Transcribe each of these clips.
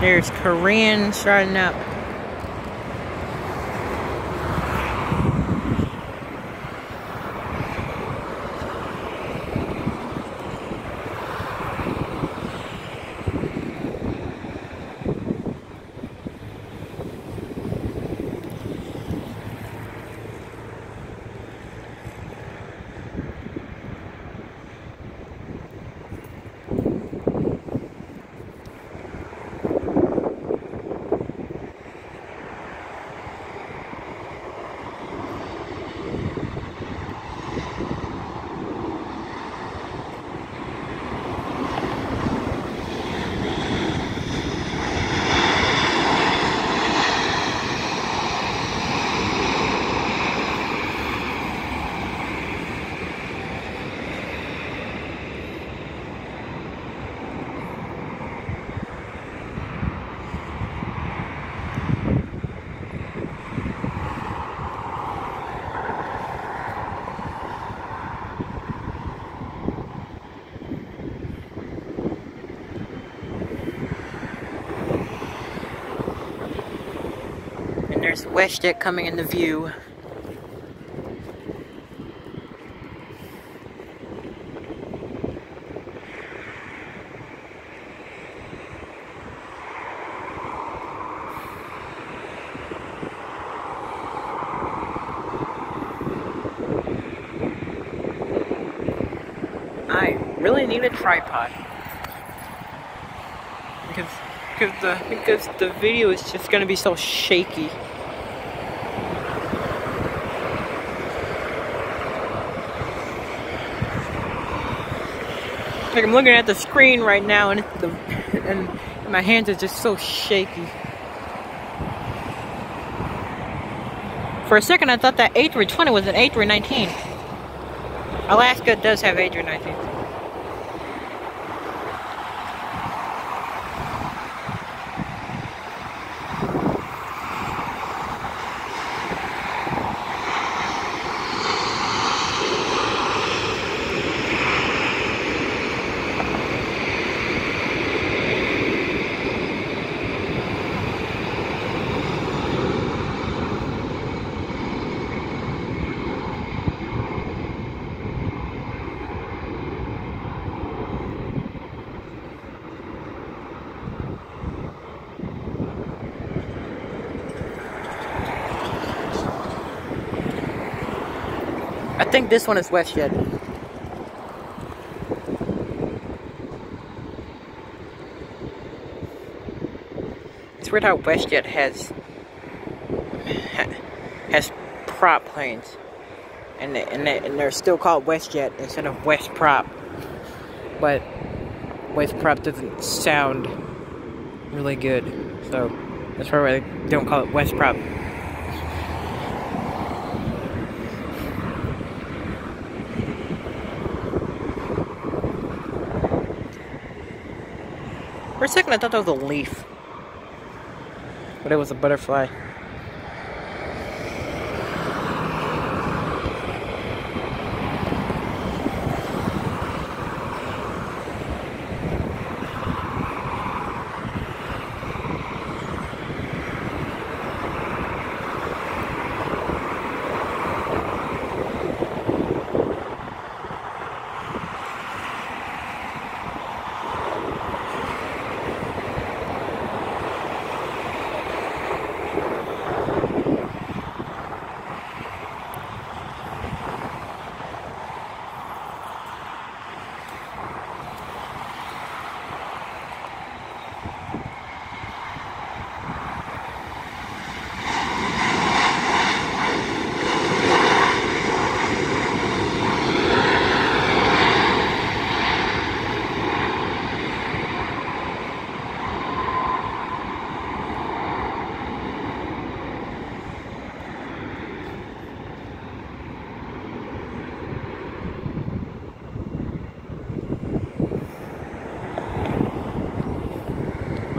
There's Korean starting up. There's WestJet coming into view. I really need a tripod. Because because the because the video is just gonna be so shaky. Like I'm looking at the screen right now and the and my hands are just so shaky. For a second I thought that A320 was an A319. Alaska does have A319. I think this one is WestJet. It's weird how WestJet has has prop planes, and they, and they, and they're still called WestJet instead of West Prop. But West Prop doesn't sound really good, so that's why they don't call it West Prop. For a second, I thought that was a leaf. But it was a butterfly.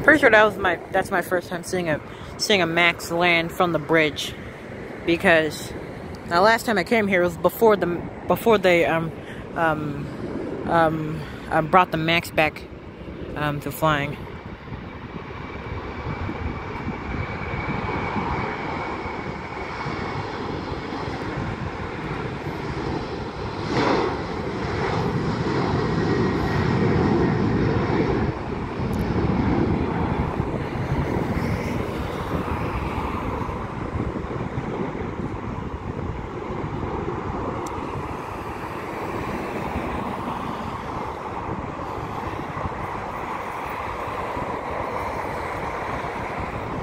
Pretty sure that was my that's my first time seeing a seeing a Max land from the bridge because now last time I came here was before the before they um um um, um brought the Max back um to flying.